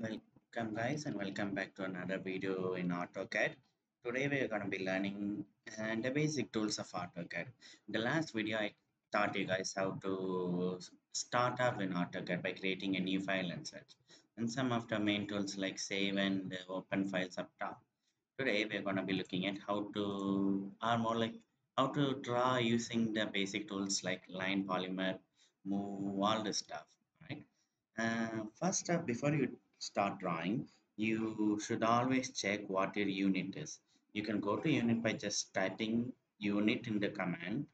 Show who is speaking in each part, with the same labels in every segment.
Speaker 1: Welcome guys and welcome back to another video in AutoCAD. Today we are going to be learning uh, the basic tools of AutoCAD. The last video I taught you guys how to start up in AutoCAD by creating a new file and such. And some of the main tools like save and open files up top. Today we are going to be looking at how to or more like how to draw using the basic tools like line polyline, move, all this stuff. Right. Uh, first up, before you start drawing, you should always check what your unit is. You can go to unit by just typing unit in the command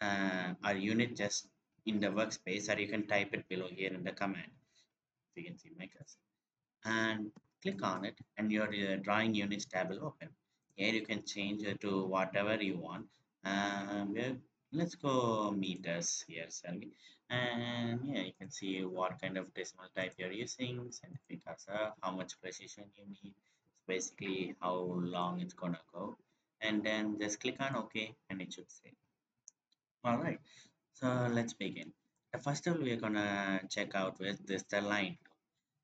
Speaker 1: uh, or unit just in the workspace or you can type it below here in the command. If you can see my cursor. And click on it and your uh, drawing units tab will open. Here you can change it to whatever you want. Um, let's go meters here, shall we? and yeah you can see what kind of decimal type you're using scientific cursor how much precision you need basically how long it's gonna go. And then just click on ok and it should save all right so let's begin. The first tool we're gonna check out with this the line tool.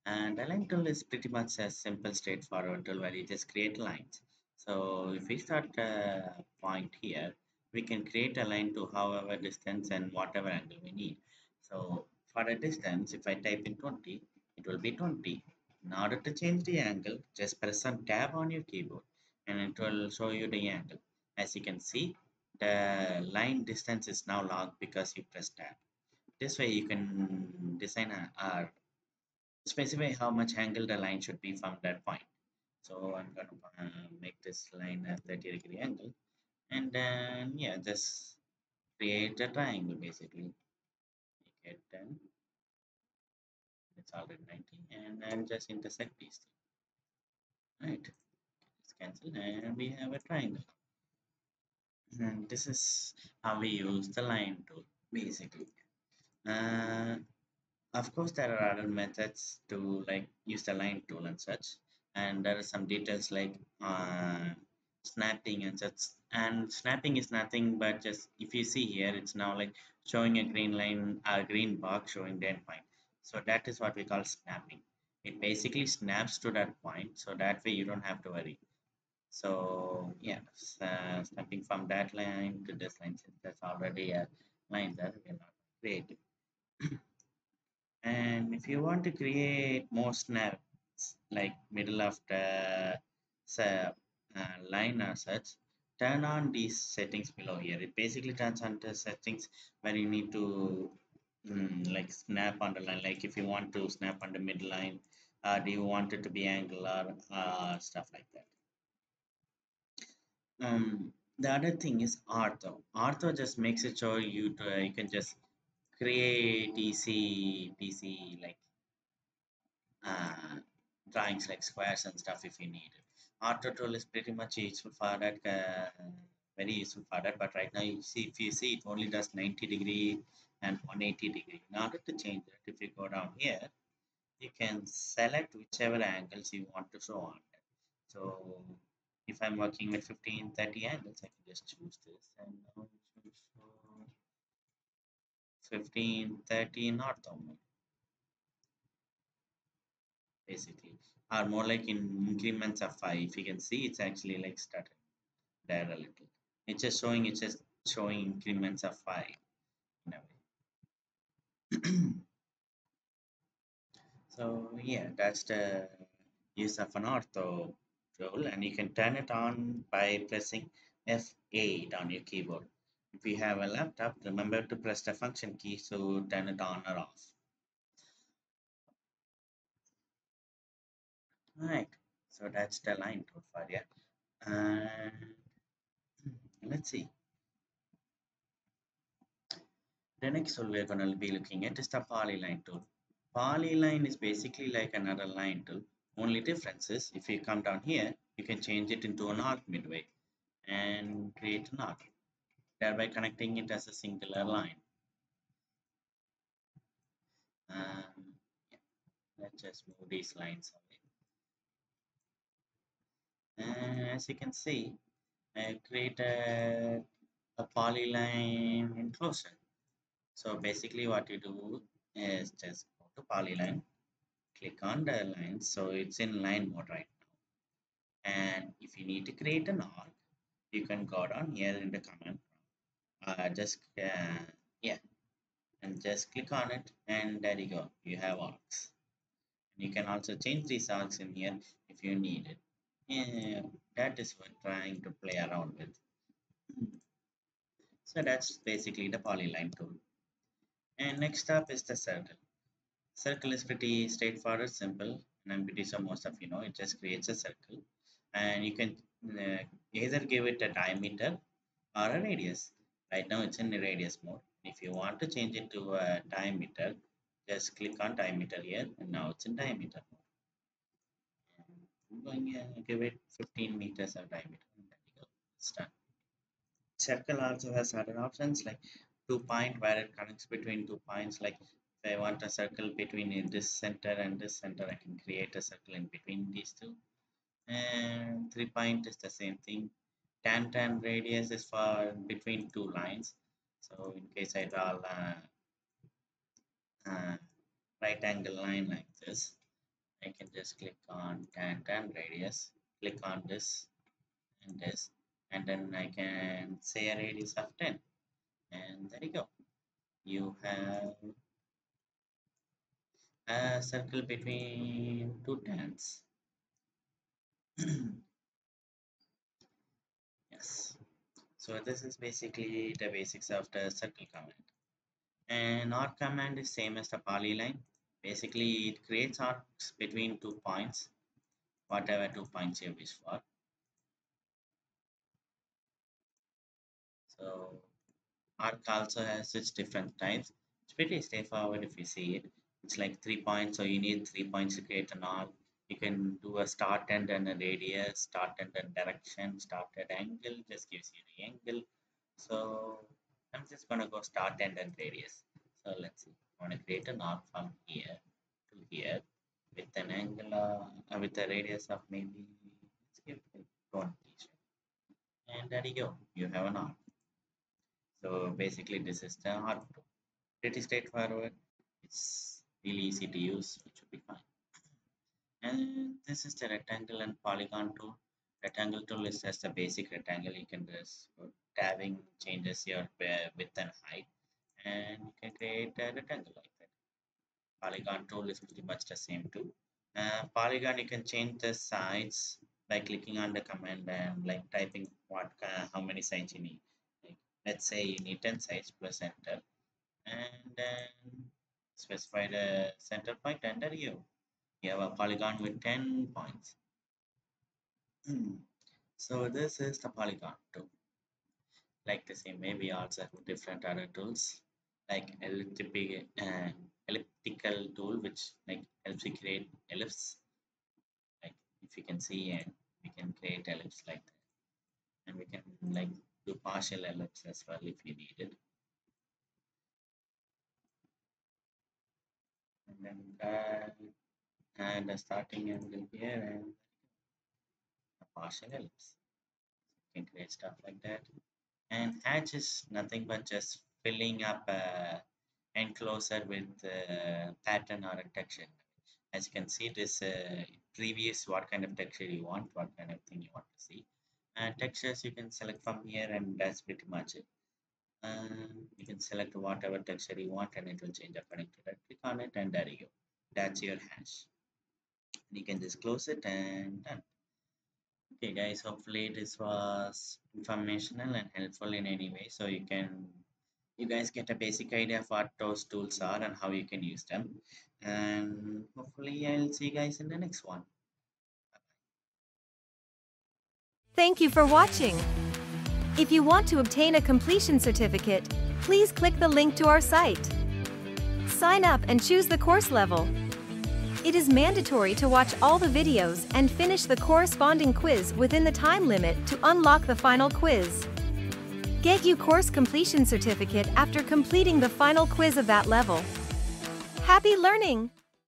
Speaker 1: And the line tool is pretty much a simple straightforward tool where you just create lines. So if we start a point here we can create a line to however distance and whatever angle we need so for a distance, if I type in 20, it will be 20. In order to change the angle, just press on tab on your keyboard and it will show you the angle. As you can see, the line distance is now locked because you press tab. This way you can design or specify how much angle the line should be from that point. So I'm going to uh, make this line a 30 degree angle and then yeah, just create a triangle basically. Get 10 it's already 90 and then just intersect these two. Right. Let's cancel and we have a triangle. And this is how we use the line tool basically. Uh, of course there are other methods to like use the line tool and such. And there are some details like uh, snapping and such and snapping is nothing but just if you see here it's now like showing a green line a green box showing the endpoint so that is what we call snapping. It basically snaps to that point so that way you don't have to worry. So yeah uh, snapping from that line to this line since there's already a line that we're not creating. And if you want to create more snaps like middle of the uh, line or such turn on these settings below here. It basically turns on the settings where you need to mm, like snap on the line. Like if you want to snap on the midline uh, do you want it to be angular uh, stuff like that? Um, the other thing is ortho. Ortho just makes it so you to, uh, you can just create dc PC like uh, drawings like squares and stuff if you need. Ortho tool is pretty much useful for that uh, very useful for that but right now you see if you see it only does 90 degree and 180 degree. In order to change it if you go down here you can select whichever angles you want to show on it. So if i'm working with 15 30 angles i can just choose this and now show 15 30 ortho basically are more like in increments of 5 if you can see it's actually like started there a little. It's just showing it's just showing increments of 5 in a way. So yeah that's the use of an ortho tool and you can turn it on by pressing F8 on your keyboard. If you have a laptop remember to press the function key to turn it on or off right. So that's the line tool for you and let's see. The next tool we're going to be looking at is the polyline tool. Polyline is basically like another line tool only difference is if you come down here you can change it into an arc midway and create an arc thereby connecting it as a singular line. Um, yeah. let's just move these lines as you can see I created a polyline enclosure. So basically what you do is just go to polyline click on the line. So it's in line mode right now. And if you need to create an arc you can go down here in the command uh, just uh, yeah. And just click on it and there you go. You have arcs. You can also change these arcs in here if you need it yeah, that is what trying to play around with. So that's basically the polyline tool. And next up is the circle. Circle is pretty straightforward simple and i'm pretty sure most of you know it just creates a circle. And you can uh, either give it a diameter or a radius. Right now it's in the radius mode. If you want to change it to a diameter just click on diameter here and now it's in diameter going to give it 15 meters of diameter done circle also has other options like two point where it connects between two points like if I want a circle between this center and this center I can create a circle in between these two. And three point is the same thing. Tangent radius is for between two lines. So in case I draw a right angle line like this I can just click on tangent radius click on this and this and then I can say a radius of 10 and there you go. You have a circle between two yes. So this is basically the basics of the circle command. And arc command is same as the polyline basically it creates arcs between two points whatever two points you wish for. So arc also has its different types. It's pretty straightforward if you see it. It's like three points so you need three points to create an arc. You can do a start and then a radius start and then direction start at angle just gives you the angle. So i'm just gonna go start and then radius. So let's see i want to create an arc from here to here with an angle uh, with a radius of maybe let's give it 20 and there you go you have an arc. So basically this is the arc. Tool pretty straightforward. It's really easy to use which should be fine. And this is the rectangle and polygon tool. Rectangle tool is just a basic rectangle. You can just tabbing changes your width and height and you can create a rectangle like that. Polygon tool is pretty much the same too. Uh, polygon you can change the sides by clicking on the command and like typing what uh, how many sides you need. Like, let's say you need 10 sides plus enter. And then specify the center point enter you. You have a polygon with 10 points. So this is the polygon tool. Like the same way we also different other tools like elliptical uh, elliptical tool which like helps you create ellipse like if you can see and we can create ellipse like that. And we can like do partial ellipse as well if you need it. And then that and a starting angle here and a partial ellipse. You can create stuff like that. And hatch is nothing but just filling up a enclosure with a pattern or a texture. As you can see this uh, previous what kind of texture you want what kind of thing you want to see. And textures you can select from here and that's pretty much it. Um, you can select whatever texture you want and it will change according to that. Click on it and there you go. That's your hatch. You can just close it and done. Okay guys hopefully this was informational and helpful in any way. So you can you guys get a basic idea of what those tools are and how you can use them and hopefully i'll see you guys in the next one
Speaker 2: Thank you for watching. If you want to obtain a completion certificate, please click the link to our site. Sign up and choose the course level. It is mandatory to watch all the videos and finish the corresponding quiz within the time limit to unlock the final quiz. Get you course completion certificate after completing the final quiz of that level. Happy learning!